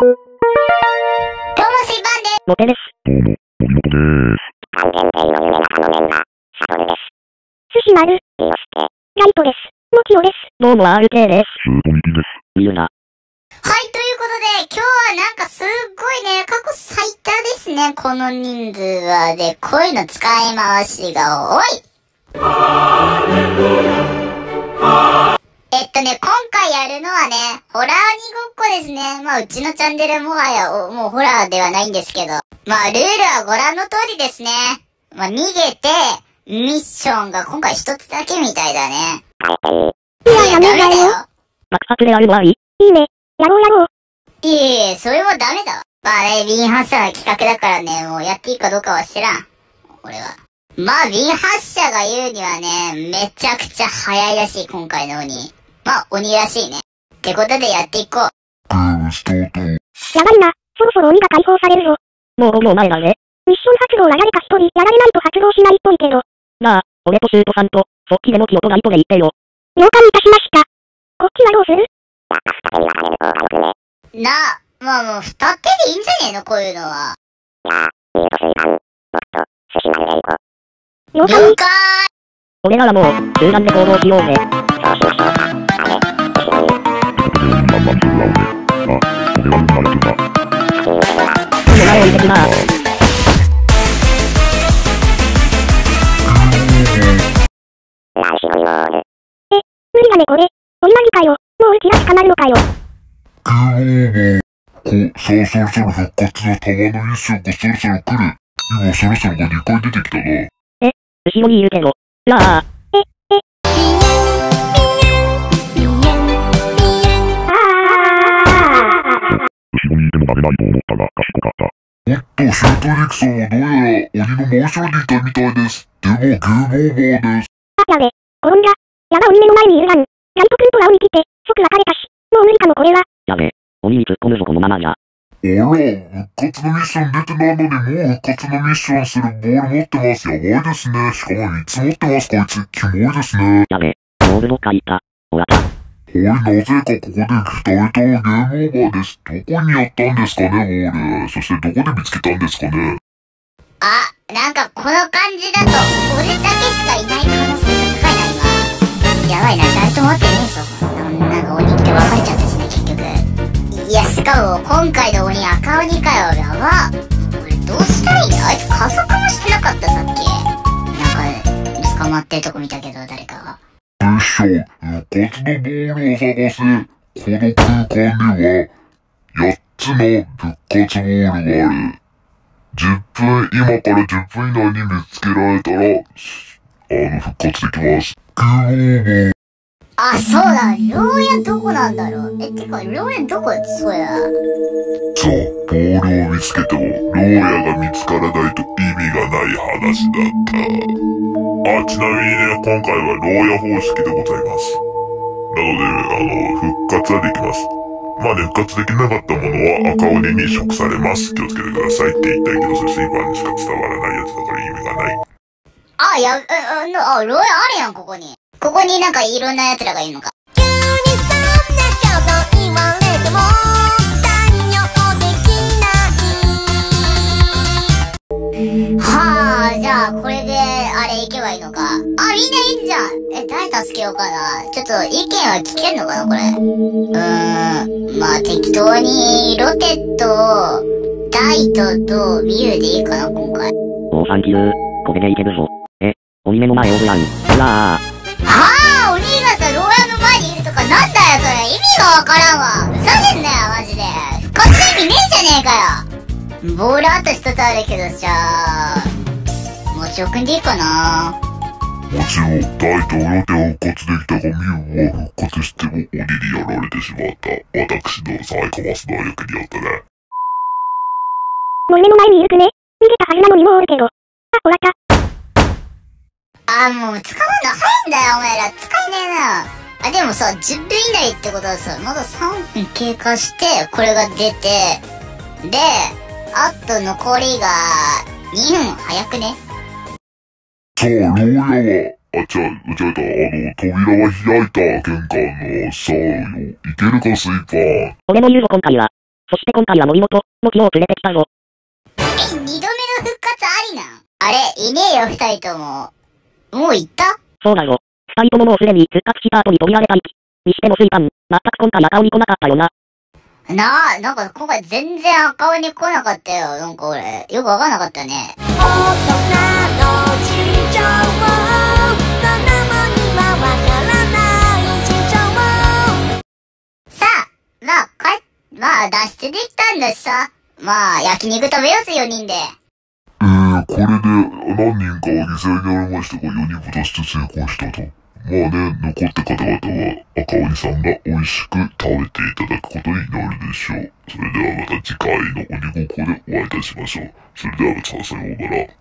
どうも、水パンです。モテです。どうも、森本でーす。完全体の夢中のメンバー、サトル。です。寿司丸、そして、ライトです。モキオです。どうも RK です。シュートミキです。ミュラ。はい、ということで、今日はなんかすっごいね、過去最多ですね、この人数は。で、こういうの使い回しが多い。えっとね、今回やるのはね、ホラー鬼ごっこですね。まあ、うちのチャンネルもはや、おもうホラーではないんですけど。まあ、ルールはご覧の通りですね。まあ、逃げて、ミッションが今回一つだけみたいだね。いや、やめだよ。爆発でやるのはいいね。やろうやろう。いえいえ、それもダメだわ。まあね、ビン発射の企画だからね、もうやっていいかどうかは知らん。俺は。まあ、ビン発射が言うにはね、めちゃくちゃ早いらしい、今回の鬼。まあ、鬼らしいね。ってことでやっていこう。ゲームスタート。やばいな。そろそろ鬼が解放されるぞ。もう5秒前だぜ。ミッション発動は誰か一人やられないと発動しないっぽいけど。なあ、俺とシュートさんと、そっちでもキオとライトで言ってよ。了解いたしました。こっちはどうする？やっぱ二手に分かれる方がよくね。なあ、まあもう二手でいいんじゃねえの？こういうのは。いやー、いいと水パン。もっと、寿司丸でいこう。了解了解俺らもう、集団で行動しようぜ。そうしましょう。あれ、寿司丸。ってことで、まするわ俺。あ、俺は生まれてた。先に出るわ。その前を置いてきな。ラウシのリロー。ル。無理だねこれ。鬼マジかよ。もううちら捕まるのかよ。こ、さあ、そろそろ復活の玉のミッションがそろそろ来る。今そろそろが2回出てきたな。後ろにいるけど。なあ、あ後ろにいてもダメないと思ったが、賢かった。おっと、シュートリクさんはどうやら鬼の真後ろにいたみたいです。でも、ゲームオーバーです。あ。やべ。転んだ。やば鬼目の前にいるラン。ライト君とは鬼来て、即別れたし。もう無理かもこれは。やべ、鬼に突っ込むぞこのままじゃ。あら、復活のミッション出てないのにもう復活のミッションするボール持ってます。やばいですね。しかも3つ持ってます、こいつ。キモいですね。やべ、ボールどっか行った。終わった。おい、なぜかここで2人ともゲームオーバーです。どこにやったんですかね、ボール。そしてどこで見つけたんですかね。あ、なんかこの感じだと、俺だけしかいない可能性が高いな、今。やばいな、誰とも会ってねえぞ。ななんか鬼って別れちゃったしね、結局。いや、しかも、今回の鬼赤鬼かよ、やば。俺どうしたらいいんだあいつ加速もしてなかった、さっき。なんか、捕まってるとこ見たけど、誰かが。ミッション、復活のボールを探せ。この空間には、8つの復活ボールがある。10分、今から10分以内に見つけられたら、あの、復活できます。あ、そうだ、牢屋どこなんだろう？え、てか、牢屋どこ？そうや。さあ、ボールを見つけても、牢屋が見つからないと意味がない話だった。あ、ちなみにね、今回は牢屋方式でございます。なので、あの、復活はできます。まあね、復活できなかったものは赤鬼に食されます。気をつけてくださいって言いたいけど、それスイーパーにしか伝わらないやつだから意味がない。あ、や、あ、あ、あ牢屋あるやん、ここに。ここになんかいろんな奴らがいるのか。急にそんなこと言われても対応できないはあ、じゃあ、これで、あれ行けばいいのか。あ、みんないいんじゃん。え、誰助けようかな。ちょっと、意見は聞けんのかな、これ。うーん、まあ、適当に、ロケット、ダイトとミュウでいいかな、今回。おーサンキュー。これでいけるぞ。え、鬼目の前オブラン。ほらー。なんだよ、それ。意味がわからんわ。ふざけんなよ、マジで。復活の意味ねえじゃねえかよ。ボールあと一つあるけど、じゃあ、もちおくんでいいかな。もちろん、大と裏手は復活できたが、ミュウは復活しても鬼にやられてしまった。私のサイコパスの役にやったね。もう目の前にいるくね。逃げたはずなのにもうおるけど。あ、終わった。あ、もう、捕まんの早いんだよ、お前ら。使えねえな。あ、でもさ、10分以内ってことはさ、まだ3分経過して、これが出て、で、あと残りが、2分早くね？さあ、牢屋は、あ、ちゃ、間違えた。あの、扉は開いた玄関の、さあよ、いけるかスイーパー。俺の言うぞ今回は。そして今回は森本の木を連れてきたぞ。え、二度目の復活ありなん？あれ、いねえよ、二人とも。もう行った？そうだよ。二人とももうすでに復活した後に飛び上げた息。にしても水パン、全く今回赤鬼来なかったよな。なあ、なんか今回全然赤鬼来なかったよ。なんか俺、よくわかんなかったね。大人の事情を子供にはわからない事情をさあ、まあ、かまあ、脱出できたんだしさ。まあ、焼肉食べようぜ、4人で。えー、これで何人かは犠牲になりましたが、4人も脱出成功したと。まあね、残った方々は赤鬼さんが美味しく食べていただくことになるでしょう。それではまた次回の鬼ごっこでお会いいたしましょう。それではまたさようなら。